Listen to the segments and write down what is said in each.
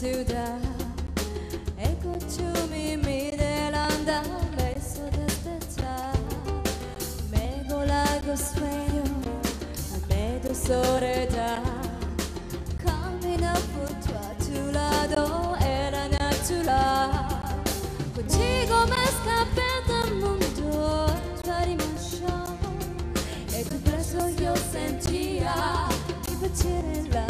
ciudad Escúchame mi delanda beso despechar Me golago sueño a medio soledad Camina junto a tu lado era natural Contigo me escapé del mundo tradimento E tu brazo yo sentía mi piacere la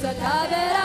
Sataver.